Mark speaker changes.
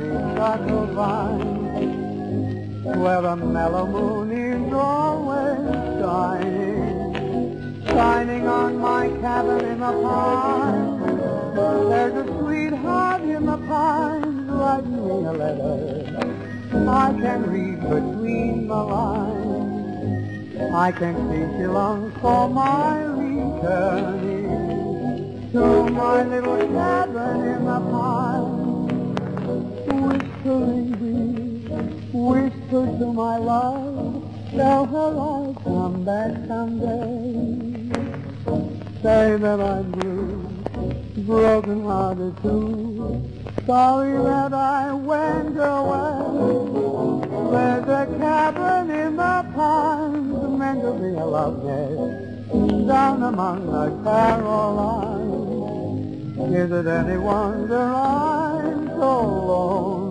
Speaker 1: in honeysuckle vine, where the mellow moon is always shining, shining on my cabin in the pine. There's a sweetheart in the pines writing me a letter. I can read between the lines. I can see she longs for my returning to my little cabin in the pines. Whisper to my love, tell her I'll come back someday. Say that I'm blue, broken hearted too, sorry that I went away. There's a cabin in the pines meant to be a love nest down among the Carolines. Is it any wonder I'm so lonely,